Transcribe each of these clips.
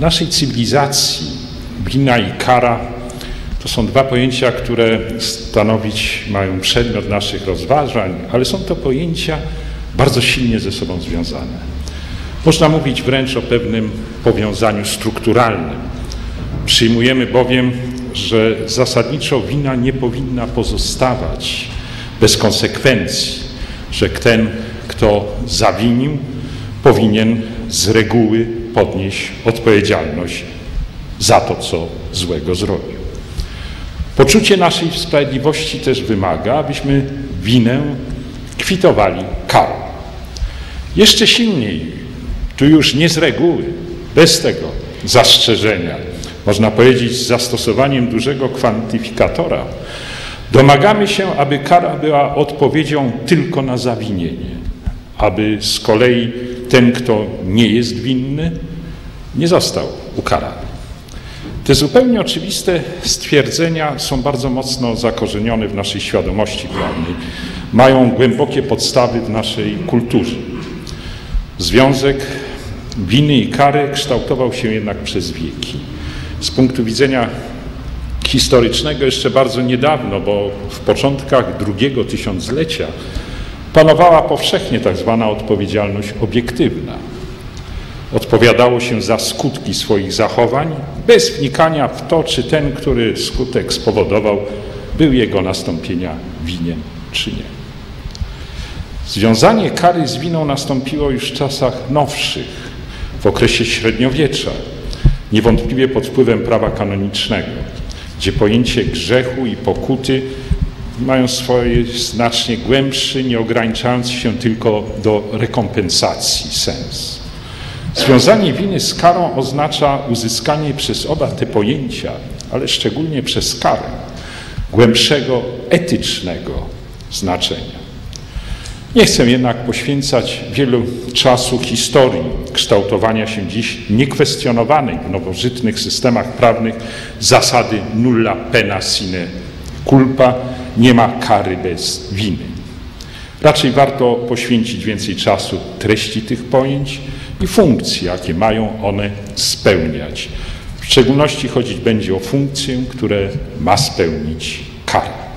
naszej cywilizacji wina i kara to są dwa pojęcia, które stanowić mają przedmiot naszych rozważań, ale są to pojęcia bardzo silnie ze sobą związane. Można mówić wręcz o pewnym powiązaniu strukturalnym. Przyjmujemy bowiem, że zasadniczo wina nie powinna pozostawać bez konsekwencji, że ten, kto zawinił, powinien z reguły podnieść odpowiedzialność za to, co złego zrobił. Poczucie naszej sprawiedliwości też wymaga, abyśmy winę kwitowali karą. Jeszcze silniej, tu już nie z reguły, bez tego zastrzeżenia, można powiedzieć z zastosowaniem dużego kwantyfikatora, domagamy się, aby kara była odpowiedzią tylko na zawinienie, aby z kolei ten, kto nie jest winny, nie został ukarany. Te zupełnie oczywiste stwierdzenia są bardzo mocno zakorzenione w naszej świadomości prawnej, mają głębokie podstawy w naszej kulturze. Związek winy i kary kształtował się jednak przez wieki. Z punktu widzenia historycznego jeszcze bardzo niedawno, bo w początkach drugiego tysiąclecia panowała powszechnie tak zwana odpowiedzialność obiektywna. Odpowiadało się za skutki swoich zachowań bez wnikania w to, czy ten, który skutek spowodował, był jego nastąpienia winien czy nie. Związanie kary z winą nastąpiło już w czasach nowszych, w okresie średniowiecza, niewątpliwie pod wpływem prawa kanonicznego, gdzie pojęcie grzechu i pokuty mają swoje znacznie głębszy, nie ograniczający się tylko do rekompensacji sens. Związanie winy z karą oznacza uzyskanie przez oba te pojęcia, ale szczególnie przez karę, głębszego etycznego znaczenia. Nie chcę jednak poświęcać wielu czasu historii kształtowania się dziś niekwestionowanej w nowożytnych systemach prawnych zasady nulla pena sine culpa, nie ma kary bez winy. Raczej warto poświęcić więcej czasu treści tych pojęć i funkcji, jakie mają one spełniać. W szczególności chodzić będzie o funkcję, które ma spełnić kara.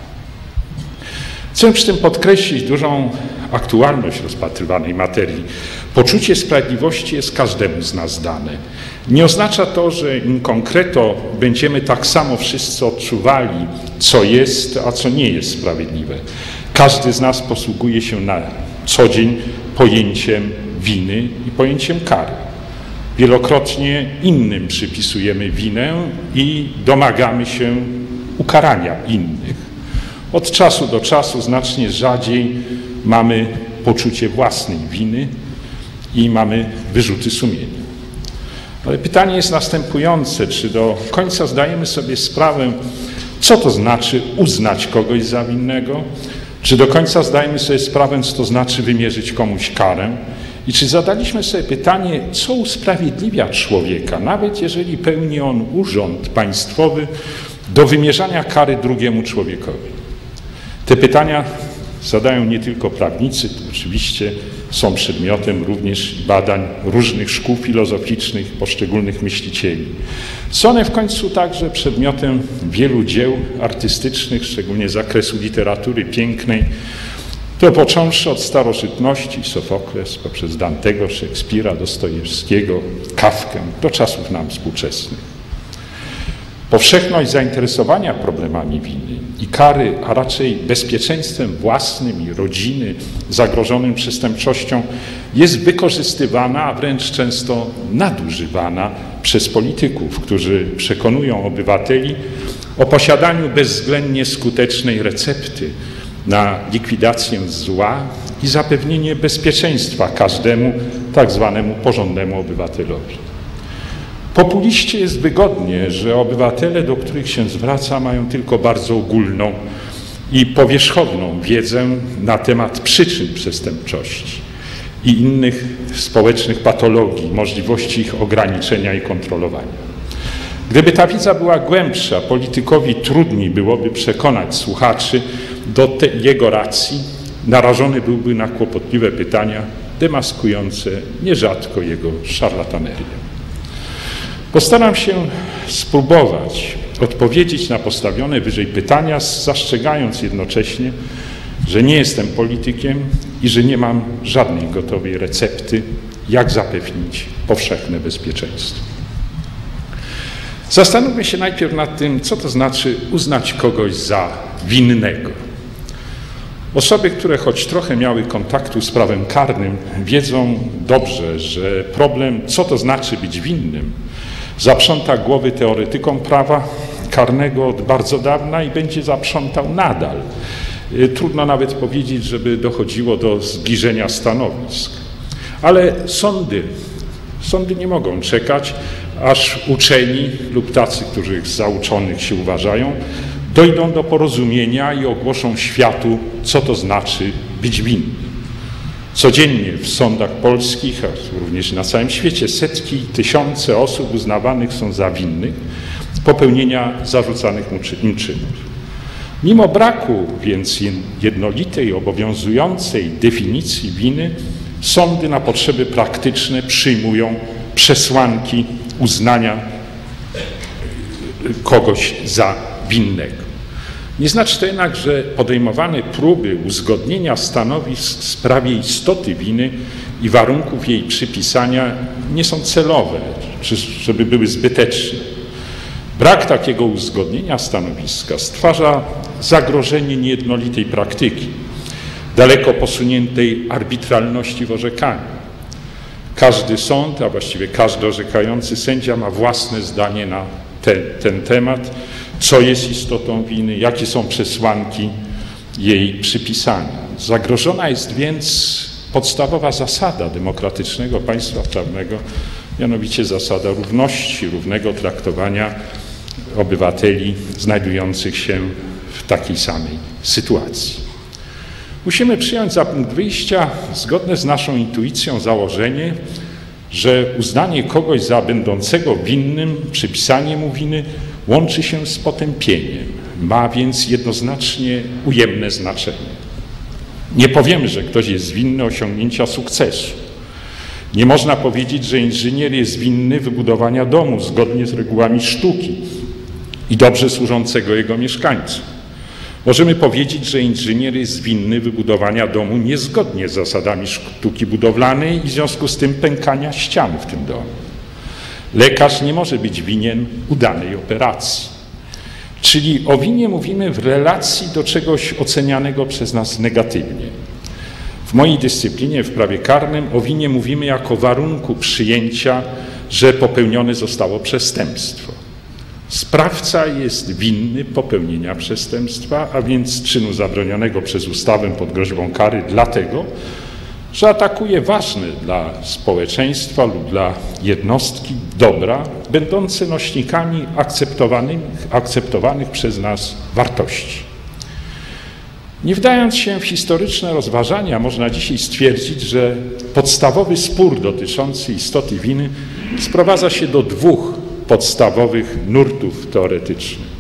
Chcę przy tym podkreślić dużą aktualność rozpatrywanej materii. Poczucie sprawiedliwości jest każdemu z nas dane. Nie oznacza to, że in concreto będziemy tak samo wszyscy odczuwali, co jest, a co nie jest sprawiedliwe. Każdy z nas posługuje się na co dzień pojęciem winy i pojęciem kary. Wielokrotnie innym przypisujemy winę i domagamy się ukarania innych. Od czasu do czasu znacznie rzadziej mamy poczucie własnej winy i mamy wyrzuty sumienia. Ale pytanie jest następujące: czy do końca zdajemy sobie sprawę, co to znaczy uznać kogoś za winnego? Czy do końca zdajemy sobie sprawę, co to znaczy wymierzyć komuś karę? I czy zadaliśmy sobie pytanie, co usprawiedliwia człowieka, nawet jeżeli pełni on urząd państwowy, do wymierzania kary drugiemu człowiekowi? Te pytania zadają nie tylko prawnicy, oczywiście są przedmiotem również badań różnych szkół filozoficznych, poszczególnych myślicieli. Są one w końcu także przedmiotem wielu dzieł artystycznych, szczególnie z zakresu literatury pięknej, to począwszy od starożytności, Sofokles, poprzez Dantego, Szekspira, Dostojewskiego, Kawkę, do czasów nam współczesnych. Powszechność zainteresowania problemami winy i kary, a raczej bezpieczeństwem własnym i rodziny zagrożonym przestępczością jest wykorzystywana, a wręcz często nadużywana przez polityków, którzy przekonują obywateli o posiadaniu bezwzględnie skutecznej recepty na likwidację zła i zapewnienie bezpieczeństwa każdemu tak zwanemu porządnemu obywatelowi. Populiście jest wygodnie, że obywatele, do których się zwraca, mają tylko bardzo ogólną i powierzchowną wiedzę na temat przyczyn przestępczości i innych społecznych patologii, możliwości ich ograniczenia i kontrolowania. Gdyby ta wiedza była głębsza, politykowi trudniej byłoby przekonać słuchaczy do te, jego racji, narażony byłby na kłopotliwe pytania demaskujące nierzadko jego szarlatanerię. Postaram się spróbować odpowiedzieć na postawione wyżej pytania, zastrzegając jednocześnie, że nie jestem politykiem i że nie mam żadnej gotowej recepty, jak zapewnić powszechne bezpieczeństwo. Zastanówmy się najpierw nad tym, co to znaczy uznać kogoś za winnego. Osoby, które choć trochę miały kontaktu z prawem karnym, wiedzą dobrze, że problem, co to znaczy być winnym, zaprząta głowy teoretykom prawa karnego od bardzo dawna i będzie zaprzątał nadal. Y, trudno nawet powiedzieć, żeby dochodziło do zbliżenia stanowisk. Ale sądy, sądy nie mogą czekać, aż uczeni lub tacy, których za uczonych się uważają, dojdą do porozumienia i ogłoszą światu, co to znaczy być winny. Codziennie w sądach polskich, a również na całym świecie, setki, tysiące osób uznawanych są za winnych popełnienia zarzucanych im czynów. Mimo braku więc jednolitej, obowiązującej definicji winy, sądy na potrzeby praktyczne przyjmują przesłanki uznania kogoś za winnego. Nie znaczy to jednak, że podejmowane próby uzgodnienia stanowisk w sprawie istoty winy i warunków jej przypisania nie są celowe, czy żeby były zbyteczne. Brak takiego uzgodnienia stanowiska stwarza zagrożenie niejednolitej praktyki, daleko posuniętej arbitralności w orzekaniu. Każdy sąd, a właściwie każdy orzekający sędzia ma własne zdanie na te, ten temat, co jest istotą winy, jakie są przesłanki jej przypisania. Zagrożona jest więc podstawowa zasada demokratycznego państwa prawnego, mianowicie zasada równości, równego traktowania obywateli znajdujących się w takiej samej sytuacji. Musimy przyjąć za punkt wyjścia, zgodne z naszą intuicją, założenie, że uznanie kogoś za będącego winnym, przypisanie mu winy łączy się z potępieniem, ma więc jednoznacznie ujemne znaczenie. Nie powiemy, że ktoś jest winny osiągnięcia sukcesu. Nie można powiedzieć, że inżynier jest winny wybudowania domu zgodnie z regułami sztuki i dobrze służącego jego mieszkańcom. Możemy powiedzieć, że inżynier jest winny wybudowania domu niezgodnie z zasadami sztuki budowlanej i w związku z tym pękania ścian w tym domu. Lekarz nie może być winien udanej operacji. Czyli o winie mówimy w relacji do czegoś ocenianego przez nas negatywnie. W mojej dyscyplinie, w prawie karnym, o winie mówimy jako warunku przyjęcia, że popełnione zostało przestępstwo. Sprawca jest winny popełnienia przestępstwa, a więc czynu zabronionego przez ustawę pod groźbą kary, dlatego, że atakuje ważne dla społeczeństwa lub dla jednostki dobra, będące nośnikami akceptowanych, akceptowanych przez nas wartości. Nie wdając się w historyczne rozważania, można dzisiaj stwierdzić, że podstawowy spór dotyczący istoty winy sprowadza się do dwóch podstawowych nurtów teoretycznych.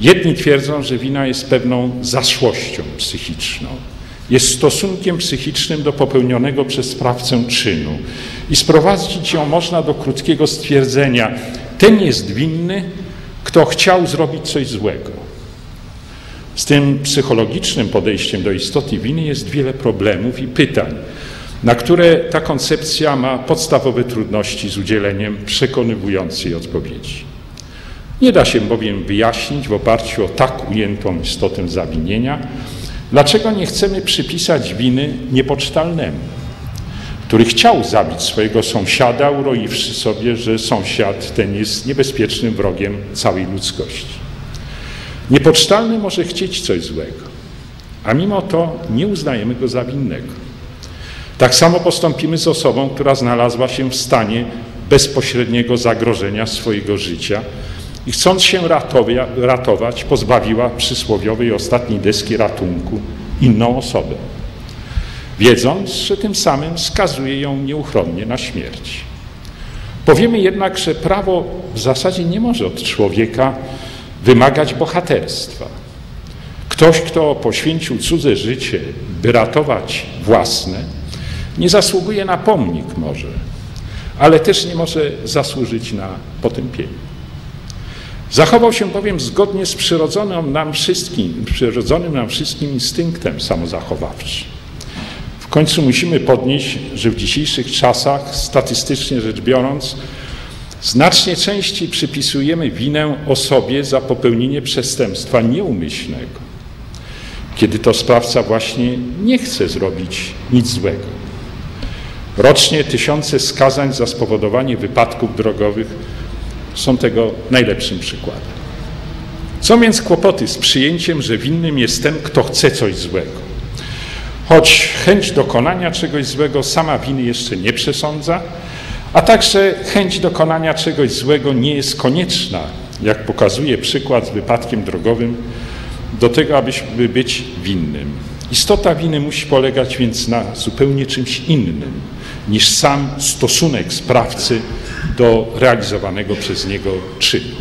Jedni twierdzą, że wina jest pewną zaszłością psychiczną, jest stosunkiem psychicznym do popełnionego przez sprawcę czynu i sprowadzić ją można do krótkiego stwierdzenia: ten jest winny, kto chciał zrobić coś złego. Z tym psychologicznym podejściem do istoty winy jest wiele problemów i pytań na które ta koncepcja ma podstawowe trudności z udzieleniem przekonywującej odpowiedzi. Nie da się bowiem wyjaśnić w oparciu o tak ujętą istotę zawinienia, dlaczego nie chcemy przypisać winy niepocztalnemu, który chciał zabić swojego sąsiada, uroiwszy sobie, że sąsiad ten jest niebezpiecznym wrogiem całej ludzkości. Niepocztalny może chcieć coś złego, a mimo to nie uznajemy go za winnego. Tak samo postąpimy z osobą, która znalazła się w stanie bezpośredniego zagrożenia swojego życia i chcąc się ratować, pozbawiła przysłowiowej ostatniej deski ratunku inną osobę, wiedząc, że tym samym skazuje ją nieuchronnie na śmierć. Powiemy jednak, że prawo w zasadzie nie może od człowieka wymagać bohaterstwa. Ktoś, kto poświęcił cudze życie, by ratować własne, nie zasługuje na pomnik może, ale też nie może zasłużyć na potępienie. Zachował się bowiem zgodnie z przyrodzonym nam wszystkim, przyrodzonym nam wszystkim instynktem samozachowawczym. W końcu musimy podnieść, że w dzisiejszych czasach, statystycznie rzecz biorąc, znacznie częściej przypisujemy winę osobie za popełnienie przestępstwa nieumyślnego, kiedy to sprawca właśnie nie chce zrobić nic złego. Rocznie tysiące skazań za spowodowanie wypadków drogowych są tego najlepszym przykładem. Są więc kłopoty z przyjęciem, że winnym jest ten, kto chce coś złego. Choć chęć dokonania czegoś złego sama winy jeszcze nie przesądza, a także chęć dokonania czegoś złego nie jest konieczna, jak pokazuje przykład z wypadkiem drogowym, do tego, abyśmy być winnym. Istota winy musi polegać więc na zupełnie czymś innym niż sam stosunek sprawcy do realizowanego przez niego czynu.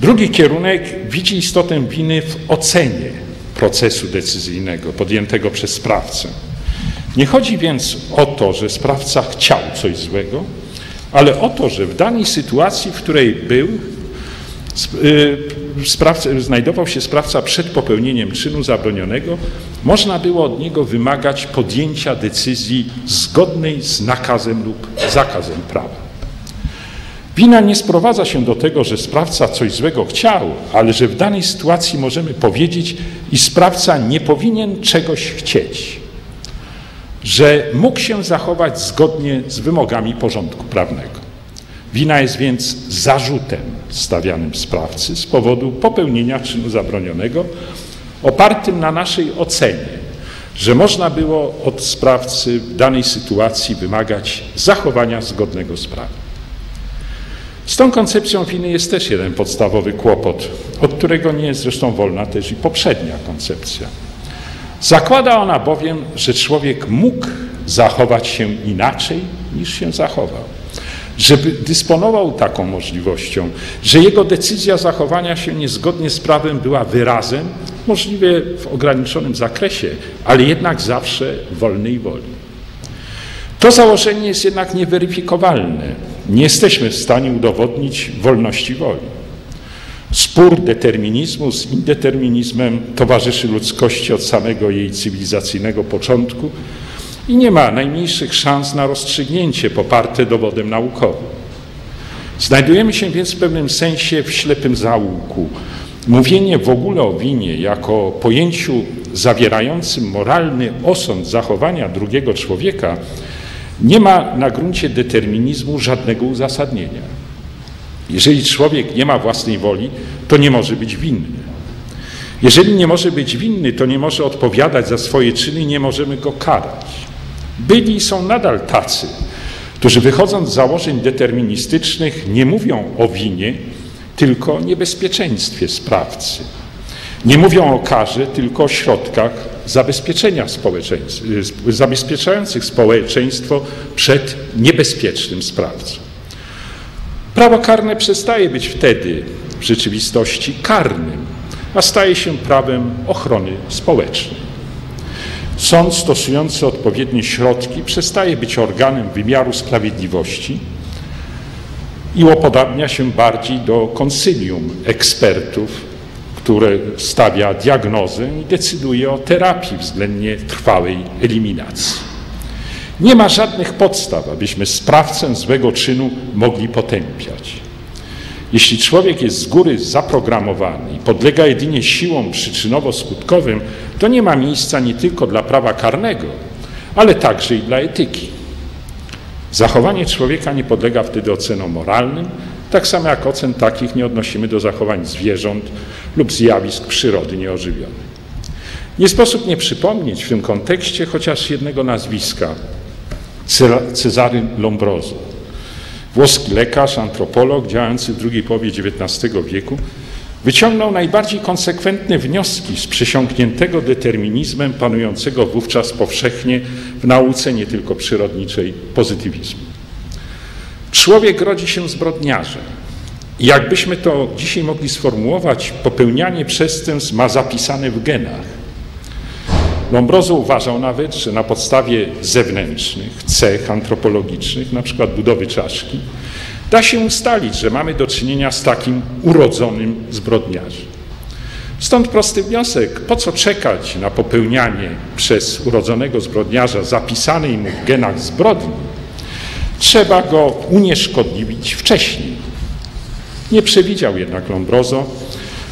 Drugi kierunek widzi istotę winy w ocenie procesu decyzyjnego podjętego przez sprawcę. Nie chodzi więc o to, że sprawca chciał coś złego, ale o to, że w danej sytuacji, w której był, y, sprawca, znajdował się sprawca przed popełnieniem czynu zabronionego, można było od niego wymagać podjęcia decyzji zgodnej z nakazem lub zakazem prawa. Wina nie sprowadza się do tego, że sprawca coś złego chciał, ale że w danej sytuacji możemy powiedzieć, iż sprawca nie powinien czegoś chcieć, że mógł się zachować zgodnie z wymogami porządku prawnego. Wina jest więc zarzutem stawianym sprawcy z powodu popełnienia czynu zabronionego, opartym na naszej ocenie, że można było od sprawcy w danej sytuacji wymagać zachowania zgodnego z prawem. Z tą koncepcją winy jest też jeden podstawowy kłopot, od którego nie jest zresztą wolna też i poprzednia koncepcja. Zakłada ona bowiem, że człowiek mógł zachować się inaczej niż się zachował żeby dysponował taką możliwością, że jego decyzja zachowania się niezgodnie z prawem była wyrazem, możliwie w ograniczonym zakresie, ale jednak zawsze wolnej woli. To założenie jest jednak nieweryfikowalne. Nie jesteśmy w stanie udowodnić wolności woli. Spór determinizmu z indeterminizmem towarzyszy ludzkości od samego jej cywilizacyjnego początku i nie ma najmniejszych szans na rozstrzygnięcie poparte dowodem naukowym. Znajdujemy się więc w pewnym sensie w ślepym zaułku. Mówienie w ogóle o winie jako pojęciu zawierającym moralny osąd zachowania drugiego człowieka nie ma na gruncie determinizmu żadnego uzasadnienia. Jeżeli człowiek nie ma własnej woli, to nie może być winny. Jeżeli nie może być winny, to nie może odpowiadać za swoje czyny nie możemy go karać. Byli i są nadal tacy, którzy wychodząc z założeń deterministycznych nie mówią o winie, tylko o niebezpieczeństwie sprawcy. Nie mówią o karze, tylko o środkach zabezpieczenia zabezpieczających społeczeństwo przed niebezpiecznym sprawcą. Prawo karne przestaje być wtedy w rzeczywistości karnym, a staje się prawem ochrony społecznej. Sąd stosujący odpowiednie środki przestaje być organem wymiaru sprawiedliwości i upodabnia się bardziej do konsylium ekspertów, które stawia diagnozę i decyduje o terapii względnie trwałej eliminacji. Nie ma żadnych podstaw, abyśmy sprawcę złego czynu mogli potępiać. Jeśli człowiek jest z góry zaprogramowany i podlega jedynie siłom przyczynowo-skutkowym, to nie ma miejsca nie tylko dla prawa karnego, ale także i dla etyki. Zachowanie człowieka nie podlega wtedy ocenom moralnym, tak samo jak ocen takich nie odnosimy do zachowań zwierząt lub zjawisk przyrody nieożywionej. Nie sposób nie przypomnieć w tym kontekście chociaż jednego nazwiska. Cezary Lombroso. Włoski lekarz, antropolog działający w drugiej połowie XIX wieku wyciągnął najbardziej konsekwentne wnioski z przysiągniętego determinizmem panującego wówczas powszechnie w nauce nie tylko przyrodniczej pozytywizmu. Człowiek rodzi się zbrodniarzem. Jakbyśmy to dzisiaj mogli sformułować, popełnianie przestępstw ma zapisane w genach. Lombroso uważał nawet, że na podstawie zewnętrznych cech antropologicznych, na przykład budowy czaszki, da się ustalić, że mamy do czynienia z takim urodzonym zbrodniarzem. Stąd prosty wniosek, po co czekać na popełnianie przez urodzonego zbrodniarza zapisanej mu w genach zbrodni? Trzeba go unieszkodliwić wcześniej. Nie przewidział jednak Lombroso,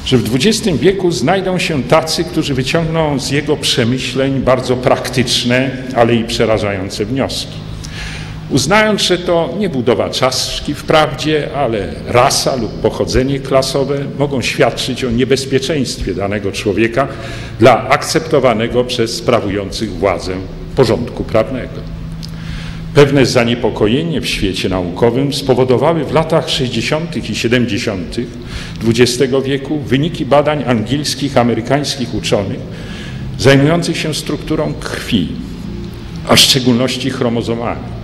że w XX wieku znajdą się tacy, którzy wyciągną z jego przemyśleń bardzo praktyczne, ale i przerażające wnioski. Uznając, że to nie budowa czaszki wprawdzie, ale rasa lub pochodzenie klasowe mogą świadczyć o niebezpieczeństwie danego człowieka dla akceptowanego przez sprawujących władzę porządku prawnego. Pewne zaniepokojenie w świecie naukowym spowodowały w latach 60. i 70. XX wieku wyniki badań angielskich, amerykańskich uczonych zajmujących się strukturą krwi, a w szczególności chromozomami.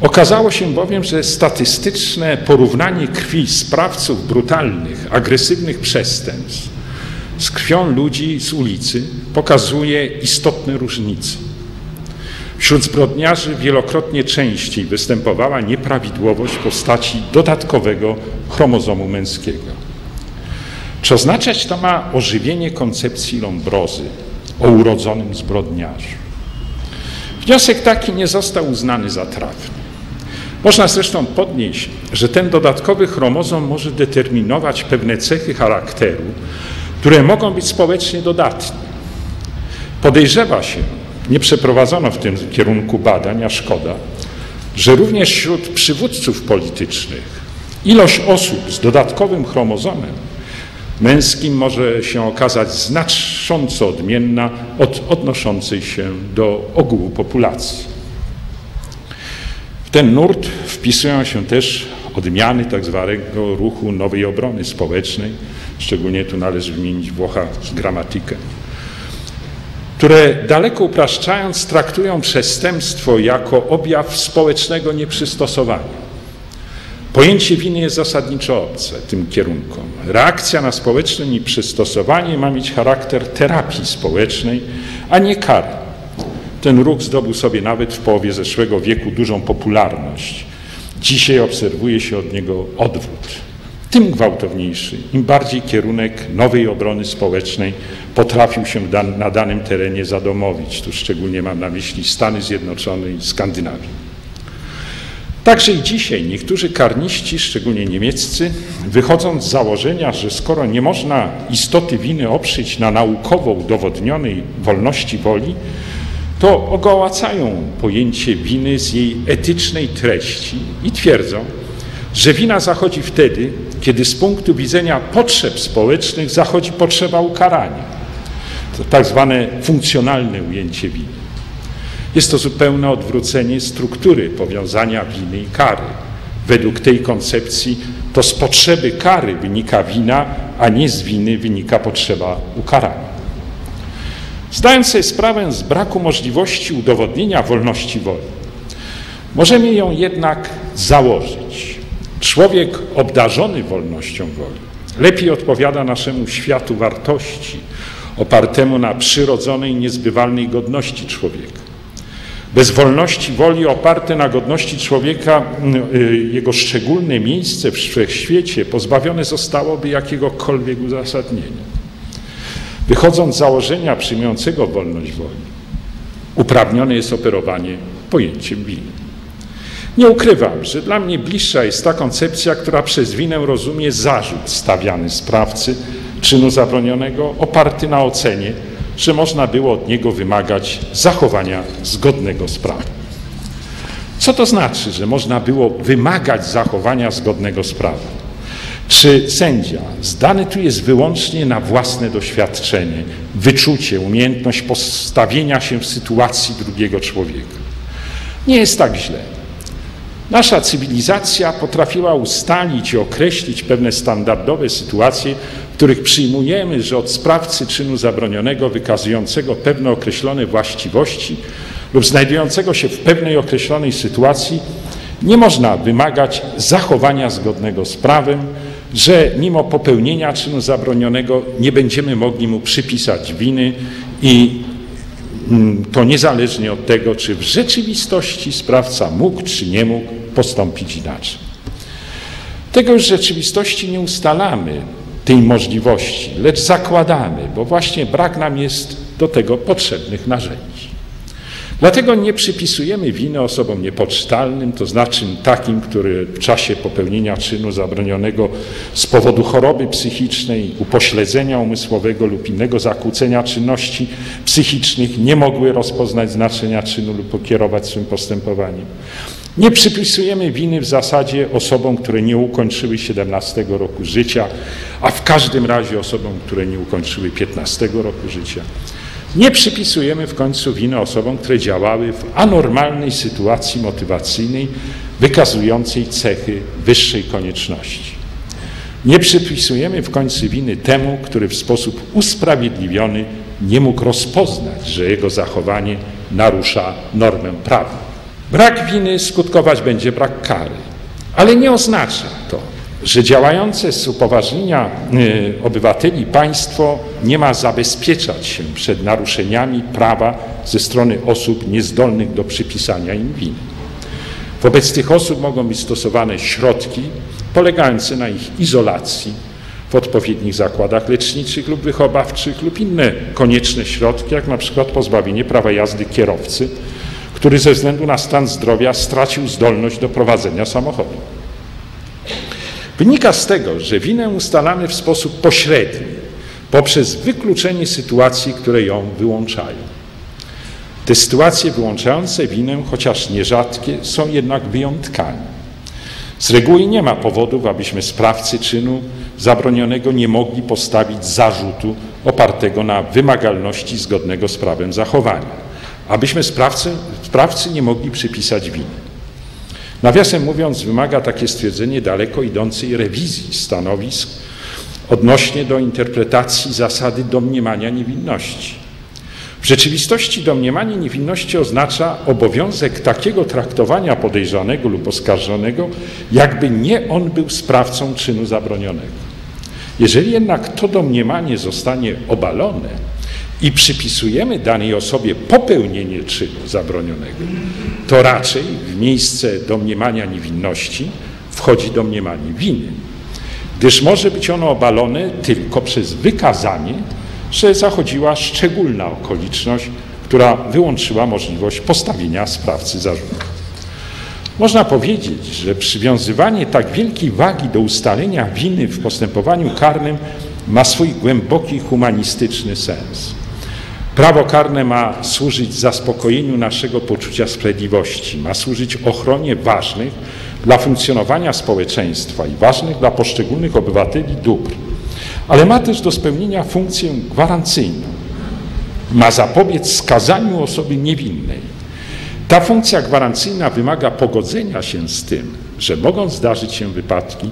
Okazało się bowiem, że statystyczne porównanie krwi sprawców brutalnych, agresywnych przestępstw z krwią ludzi z ulicy pokazuje istotne różnice. Wśród zbrodniarzy wielokrotnie częściej występowała nieprawidłowość w postaci dodatkowego chromozomu męskiego. Czy oznaczać to ma ożywienie koncepcji Lombrozy o urodzonym zbrodniarzu? Wniosek taki nie został uznany za trafny. Można zresztą podnieść, że ten dodatkowy chromozom może determinować pewne cechy charakteru, które mogą być społecznie dodatnie. Podejrzewa się, nie przeprowadzono w tym kierunku badań, a szkoda, że również wśród przywódców politycznych ilość osób z dodatkowym chromozomem męskim może się okazać znacząco odmienna od odnoszącej się do ogółu populacji. W ten nurt wpisują się też odmiany tak zwanego ruchu nowej obrony społecznej, szczególnie tu należy wymienić Włocha z gramatykę które daleko upraszczając traktują przestępstwo jako objaw społecznego nieprzystosowania. Pojęcie winy jest zasadniczo obce tym kierunkom. Reakcja na społeczne nieprzystosowanie ma mieć charakter terapii społecznej, a nie kary. Ten ruch zdobył sobie nawet w połowie zeszłego wieku dużą popularność. Dzisiaj obserwuje się od niego odwrót tym gwałtowniejszy, im bardziej kierunek nowej obrony społecznej potrafił się na danym terenie zadomowić. Tu szczególnie mam na myśli Stany Zjednoczone i Skandynawię. Także i dzisiaj niektórzy karniści, szczególnie niemieccy, wychodząc z założenia, że skoro nie można istoty winy oprzeć na naukowo udowodnionej wolności woli, to ogołacają pojęcie winy z jej etycznej treści i twierdzą, że wina zachodzi wtedy, kiedy z punktu widzenia potrzeb społecznych zachodzi potrzeba ukarania. To tak zwane funkcjonalne ujęcie winy. Jest to zupełne odwrócenie struktury powiązania winy i kary. Według tej koncepcji to z potrzeby kary wynika wina, a nie z winy wynika potrzeba ukarania. Zdając sobie sprawę z braku możliwości udowodnienia wolności woli, możemy ją jednak założyć. Człowiek obdarzony wolnością woli lepiej odpowiada naszemu światu wartości, opartemu na przyrodzonej, niezbywalnej godności człowieka. Bez wolności woli oparte na godności człowieka, y, jego szczególne miejsce w wszechświecie pozbawione zostałoby jakiegokolwiek uzasadnienia. Wychodząc z założenia przyjmującego wolność woli, uprawnione jest operowanie pojęciem winy. Nie ukrywam, że dla mnie bliższa jest ta koncepcja, która przez winę rozumie zarzut stawiany sprawcy czynu zabronionego, oparty na ocenie, że można było od niego wymagać zachowania zgodnego z prawem. Co to znaczy, że można było wymagać zachowania zgodnego z prawem? Czy sędzia zdany tu jest wyłącznie na własne doświadczenie, wyczucie, umiejętność postawienia się w sytuacji drugiego człowieka? Nie jest tak źle. Nasza cywilizacja potrafiła ustalić i określić pewne standardowe sytuacje, w których przyjmujemy, że od sprawcy czynu zabronionego wykazującego pewne określone właściwości lub znajdującego się w pewnej określonej sytuacji nie można wymagać zachowania zgodnego z prawem, że mimo popełnienia czynu zabronionego nie będziemy mogli mu przypisać winy i mm, to niezależnie od tego, czy w rzeczywistości sprawca mógł, czy nie mógł postąpić inaczej. Tego już w rzeczywistości nie ustalamy, tej możliwości, lecz zakładamy, bo właśnie brak nam jest do tego potrzebnych narzędzi. Dlatego nie przypisujemy winy osobom niepocztalnym, to znaczy takim, które w czasie popełnienia czynu zabronionego z powodu choroby psychicznej, upośledzenia umysłowego lub innego zakłócenia czynności psychicznych nie mogły rozpoznać znaczenia czynu lub pokierować swym postępowaniem. Nie przypisujemy winy w zasadzie osobom, które nie ukończyły 17 roku życia, a w każdym razie osobom, które nie ukończyły 15 roku życia. Nie przypisujemy w końcu winy osobom, które działały w anormalnej sytuacji motywacyjnej wykazującej cechy wyższej konieczności. Nie przypisujemy w końcu winy temu, który w sposób usprawiedliwiony nie mógł rozpoznać, że jego zachowanie narusza normę prawa. Brak winy skutkować będzie brak kary, ale nie oznacza to, że działające z upoważnienia y, obywateli państwo nie ma zabezpieczać się przed naruszeniami prawa ze strony osób niezdolnych do przypisania im winy. Wobec tych osób mogą być stosowane środki polegające na ich izolacji w odpowiednich zakładach leczniczych lub wychowawczych lub inne konieczne środki, jak na przykład pozbawienie prawa jazdy kierowcy, który ze względu na stan zdrowia stracił zdolność do prowadzenia samochodu. Wynika z tego, że winę ustalamy w sposób pośredni, poprzez wykluczenie sytuacji, które ją wyłączają. Te sytuacje wyłączające winę, chociaż nierzadkie, są jednak wyjątkami. Z reguły nie ma powodów, abyśmy sprawcy czynu zabronionego nie mogli postawić zarzutu opartego na wymagalności zgodnego z prawem zachowania, abyśmy sprawcy, sprawcy nie mogli przypisać winy. Nawiasem mówiąc, wymaga takie stwierdzenie daleko idącej rewizji stanowisk odnośnie do interpretacji zasady domniemania niewinności. W rzeczywistości domniemanie niewinności oznacza obowiązek takiego traktowania podejrzanego lub oskarżonego, jakby nie on był sprawcą czynu zabronionego. Jeżeli jednak to domniemanie zostanie obalone i przypisujemy danej osobie popełnienie czynu zabronionego, to raczej w miejsce domniemania niewinności wchodzi domniemanie winy, gdyż może być ono obalone tylko przez wykazanie, że zachodziła szczególna okoliczność, która wyłączyła możliwość postawienia sprawcy zarzutu. Można powiedzieć, że przywiązywanie tak wielkiej wagi do ustalenia winy w postępowaniu karnym ma swój głęboki humanistyczny sens. Prawo karne ma służyć zaspokojeniu naszego poczucia sprawiedliwości, ma służyć ochronie ważnych dla funkcjonowania społeczeństwa i ważnych dla poszczególnych obywateli dóbr, ale ma też do spełnienia funkcję gwarancyjną. Ma zapobiec skazaniu osoby niewinnej. Ta funkcja gwarancyjna wymaga pogodzenia się z tym, że mogą zdarzyć się wypadki,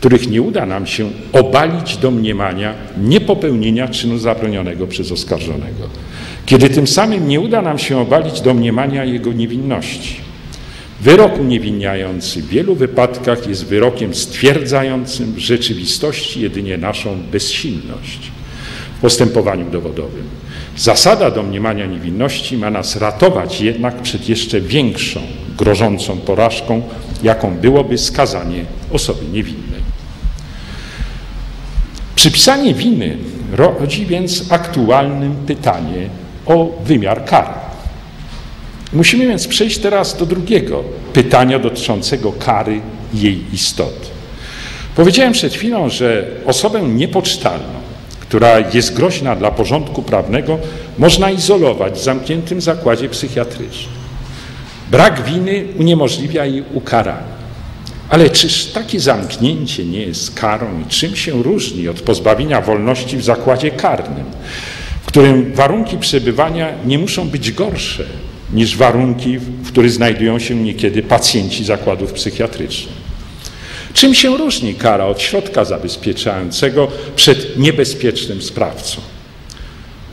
których nie uda nam się obalić domniemania niepopełnienia czynu zabronionego przez oskarżonego, kiedy tym samym nie uda nam się obalić domniemania jego niewinności. Wyrok uniewinniający w wielu wypadkach jest wyrokiem stwierdzającym w rzeczywistości jedynie naszą bezsilność w postępowaniu dowodowym. Zasada domniemania niewinności ma nas ratować jednak przed jeszcze większą, grożącą porażką, jaką byłoby skazanie osoby niewinnej. Przypisanie winy rodzi więc aktualnym pytanie o wymiar kary. Musimy więc przejść teraz do drugiego pytania dotyczącego kary i jej istoty. Powiedziałem przed chwilą, że osobę niepocztalną, która jest groźna dla porządku prawnego, można izolować w zamkniętym zakładzie psychiatrycznym. Brak winy uniemożliwia jej ukaranie. Ale czyż takie zamknięcie nie jest karą i czym się różni od pozbawienia wolności w zakładzie karnym, w którym warunki przebywania nie muszą być gorsze niż warunki, w których znajdują się niekiedy pacjenci zakładów psychiatrycznych? Czym się różni kara od środka zabezpieczającego przed niebezpiecznym sprawcą?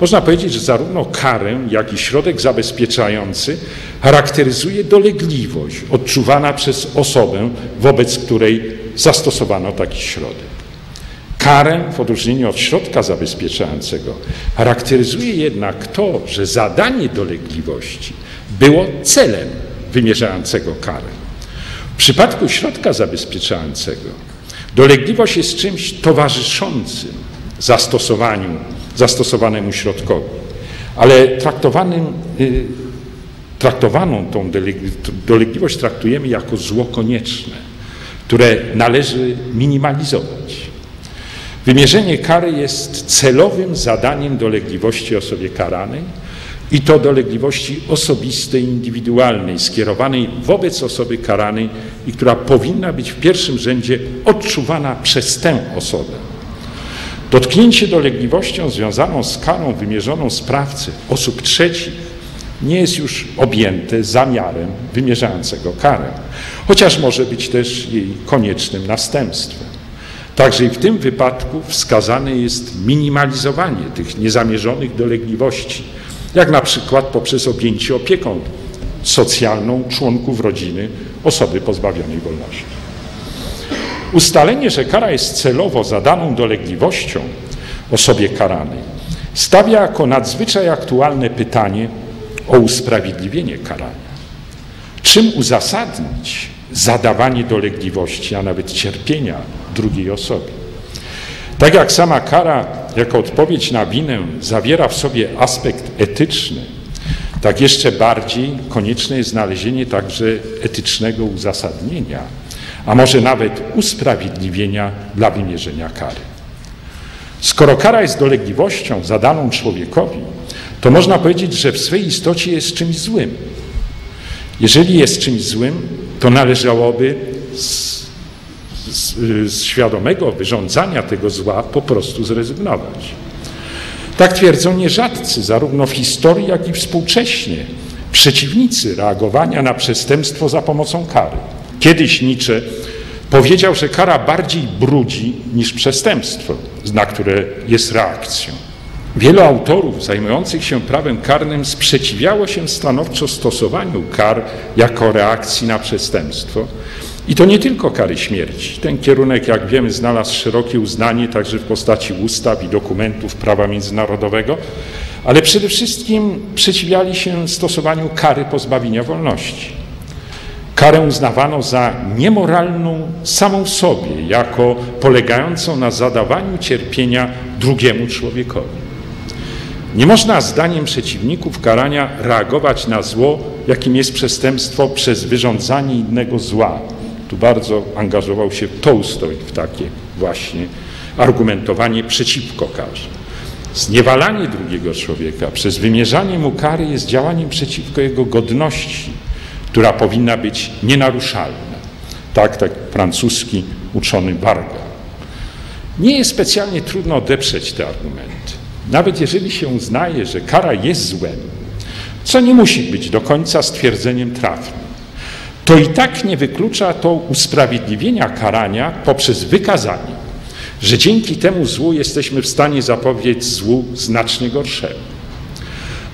Można powiedzieć, że zarówno karę, jak i środek zabezpieczający charakteryzuje dolegliwość odczuwana przez osobę, wobec której zastosowano taki środek. Karę, w odróżnieniu od środka zabezpieczającego, charakteryzuje jednak to, że zadanie dolegliwości było celem wymierzającego karę. W przypadku środka zabezpieczającego dolegliwość jest czymś towarzyszącym zastosowaniu, zastosowanemu środkowi, ale traktowanym, y, traktowaną tą dolegliwość traktujemy jako zło konieczne, które należy minimalizować. Wymierzenie kary jest celowym zadaniem dolegliwości osobie karanej i to dolegliwości osobistej, indywidualnej, skierowanej wobec osoby karanej i która powinna być w pierwszym rzędzie odczuwana przez tę osobę. Dotknięcie dolegliwością związaną z karą wymierzoną sprawcy osób trzecich nie jest już objęte zamiarem wymierzającego karę, chociaż może być też jej koniecznym następstwem. Także i w tym wypadku wskazane jest minimalizowanie tych niezamierzonych dolegliwości, jak na przykład poprzez objęcie opieką socjalną członków rodziny osoby pozbawionej wolności. Ustalenie, że kara jest celowo zadaną dolegliwością osobie karanej, stawia jako nadzwyczaj aktualne pytanie o usprawiedliwienie karania. Czym uzasadnić zadawanie dolegliwości, a nawet cierpienia drugiej osobie? Tak jak sama kara jako odpowiedź na winę zawiera w sobie aspekt etyczny, tak jeszcze bardziej konieczne jest znalezienie także etycznego uzasadnienia, a może nawet usprawiedliwienia dla wymierzenia kary. Skoro kara jest dolegliwością zadaną człowiekowi, to można powiedzieć, że w swej istocie jest czymś złym. Jeżeli jest czymś złym, to należałoby z, z, z świadomego wyrządzania tego zła po prostu zrezygnować. Tak twierdzą nierzadcy, zarówno w historii, jak i współcześnie, przeciwnicy reagowania na przestępstwo za pomocą kary. Kiedyś Nietzsche powiedział, że kara bardziej brudzi niż przestępstwo, na które jest reakcją. Wielu autorów zajmujących się prawem karnym sprzeciwiało się stanowczo stosowaniu kar jako reakcji na przestępstwo. I to nie tylko kary śmierci. Ten kierunek, jak wiemy, znalazł szerokie uznanie także w postaci ustaw i dokumentów prawa międzynarodowego, ale przede wszystkim przeciwiali się stosowaniu kary pozbawienia wolności. Karę uznawano za niemoralną samą sobie, jako polegającą na zadawaniu cierpienia drugiemu człowiekowi. Nie można zdaniem przeciwników karania reagować na zło, jakim jest przestępstwo przez wyrządzanie innego zła. Tu bardzo angażował się Tolstoj w takie właśnie argumentowanie przeciwko karze. Zniewalanie drugiego człowieka przez wymierzanie mu kary jest działaniem przeciwko jego godności, która powinna być nienaruszalna. Tak, tak francuski uczony Varga. Nie jest specjalnie trudno odeprzeć te argumenty. Nawet jeżeli się uznaje, że kara jest złem, co nie musi być do końca stwierdzeniem trafnym, to i tak nie wyklucza to usprawiedliwienia karania poprzez wykazanie, że dzięki temu złu jesteśmy w stanie zapowiedzieć złu znacznie gorszemu.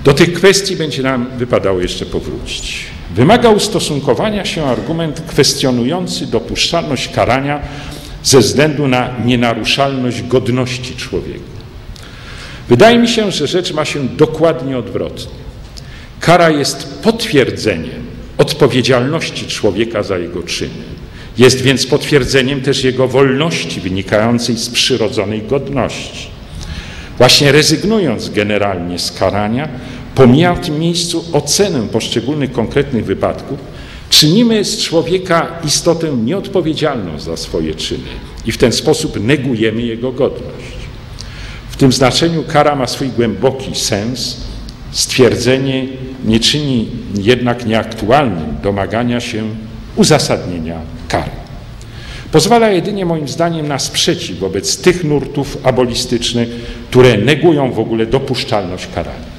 Do tych kwestii będzie nam wypadało jeszcze powrócić. Wymaga ustosunkowania się argument kwestionujący dopuszczalność karania ze względu na nienaruszalność godności człowieka. Wydaje mi się, że rzecz ma się dokładnie odwrotnie. Kara jest potwierdzeniem odpowiedzialności człowieka za jego czyny. Jest więc potwierdzeniem też jego wolności wynikającej z przyrodzonej godności. Właśnie rezygnując generalnie z karania, pomija w tym miejscu ocenę poszczególnych konkretnych wypadków, czynimy z człowieka istotę nieodpowiedzialną za swoje czyny i w ten sposób negujemy jego godność. W tym znaczeniu kara ma swój głęboki sens. Stwierdzenie nie czyni jednak nieaktualnym domagania się uzasadnienia kary. Pozwala jedynie moim zdaniem na sprzeciw wobec tych nurtów abolistycznych, które negują w ogóle dopuszczalność karania.